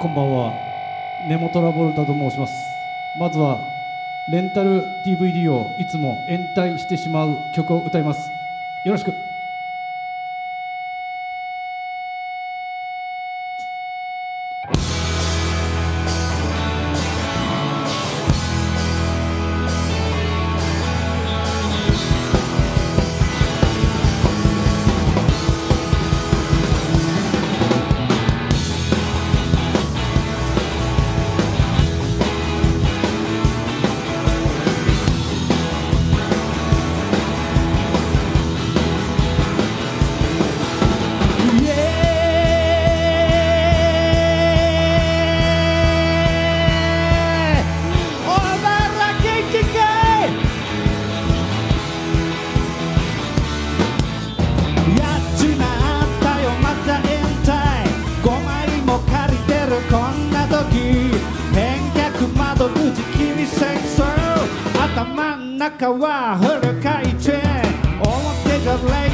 こんばんは。根本ラボルタと申します。まずはレンタル DVD をいつも延滞してしまう曲を歌います。よろしく。中はフル回表がブ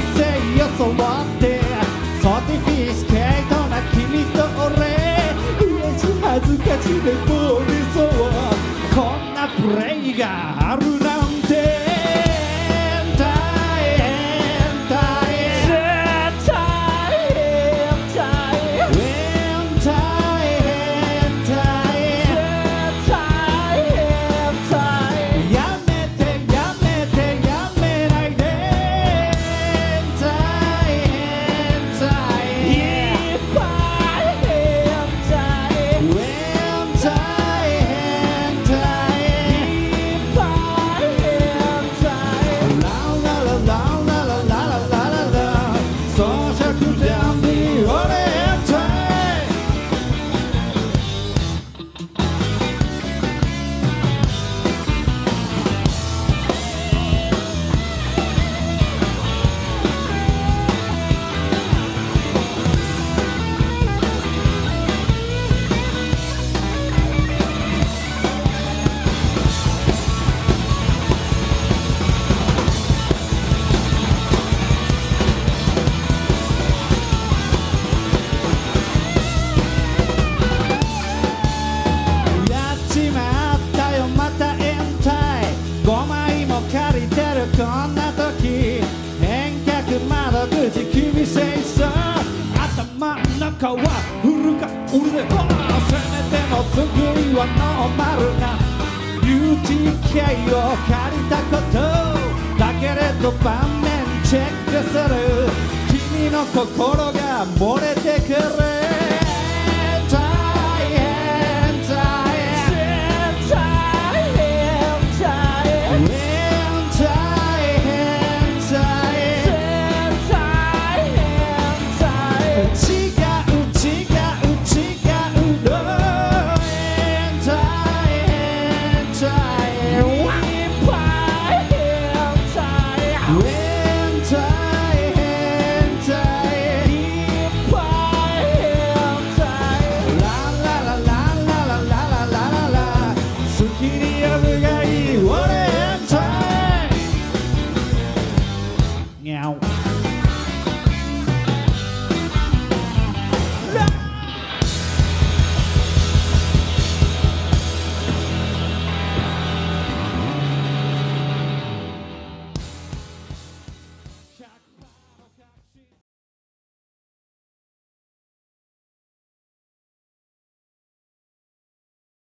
ノーマルな UTK を借りたことだけれど盤面チェックする。君の心が漏れてくる。Meow.